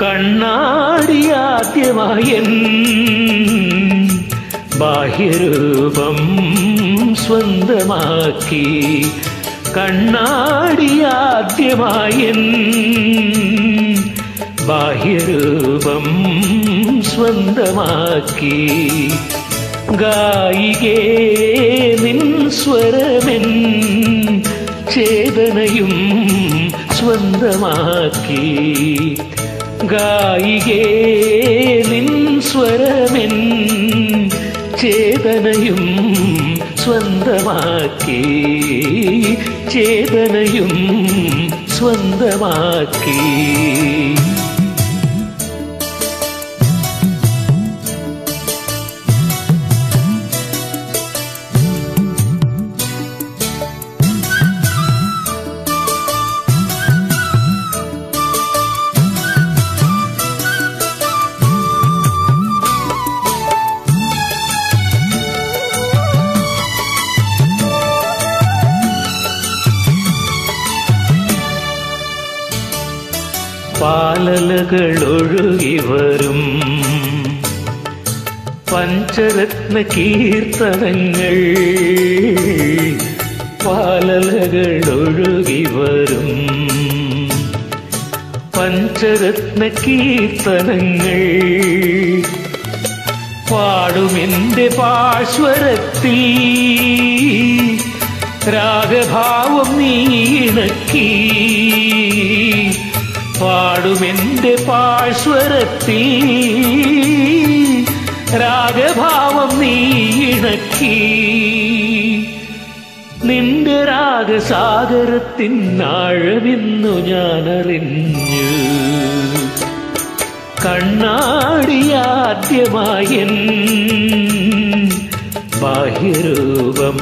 കണ്ണാടി ആദ്യമായൻ ബാഹ്യരൂപം സ്വന്തമാക്കി കണ്ണാടി ആദ്യമായൻ ബാഹ്യരൂപം സ്വന്തമാക്കി ഗായികേ നിൻ സ്വരമെൻ ചേതനയും സ്വന്തമാക്കി. ഗായികേ നിൻ സ്വരമെൻ ചേതനയും സ്വന്തമാക്കി. ചേതനയും സ്വന്തമാക്കി. പാലലകൾ ഒഴുകി വരും. പഞ്ചരത്ന കീർത്തനങ്ങൾ പാലലകൾ ഒഴുകി വരും. പഞ്ചരത്ന കീർത്തനങ്ങൾ പാടുമെന്റെ പാശ്വരത്തിൽ. രാഗഭാവം നീണക്കി. പാടുമെന്റെ പാശ്വരത്തിൽ രാഗഭാവം നീണക്കി നിന്റെ രാഗസാഗരത്തിൻ ആഴമെന്നു ഞാനറിഞ്ഞു. കണ്ണാടിയാദ്യമായൻ ബാഹ്യരൂപം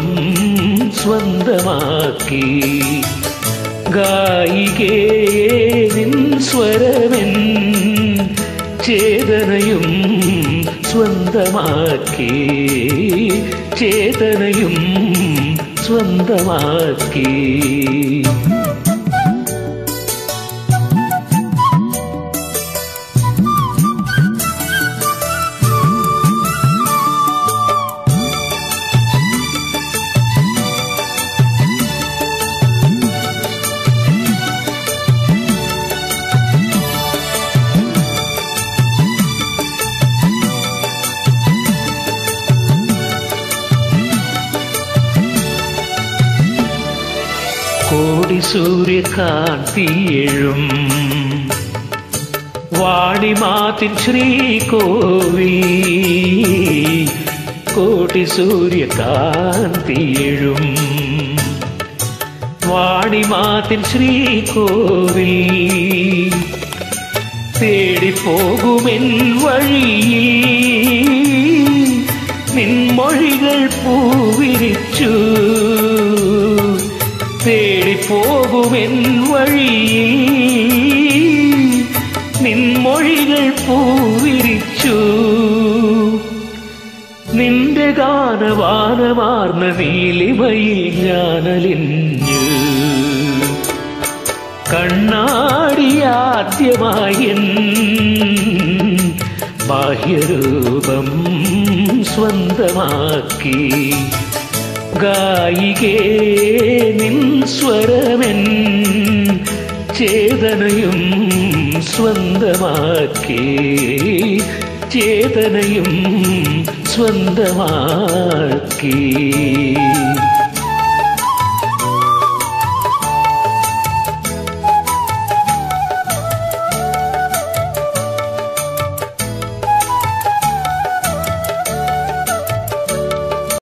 സ്വന്തമാക്കി. ഗായികേ നിൻ സ്വരമെൻ ചേതനയും സ്വന്തമാക്കി ചേതനയും സ്വന്തമാക്കി. കോടി സൂര്യകാന്തിയെഴും വാണിമാത്തിൻ ശ്രീകോവിൽ കോടി സൂര്യകാന്തിയെഴും വാണിമാത്തിൻ ശ്രീകോവിൽ തേടിപ്പോകുമെൻ വഴിയിൽ നിൻമൊഴികൾ പൂവിരിച്ചു. തേടിപ്പോകുമെൻ വഴിയിൽ നിൻമൊഴികൾ പൂവിരിച്ചു. നിന്റെ ഗാനവാനമാർന്ന നീലിമയിൽ ഞാനലിഞ്ഞു. കണ്ണാടിയാദ്യമായൻ ബാഹ്യരൂപം സ്വന്തമാക്കി. ഗായികേ നിൻ സ്വരമെൻ ചേതനയും സ്വന്തമാക്കി. ചേതനയും സ്വന്തമാക്കി.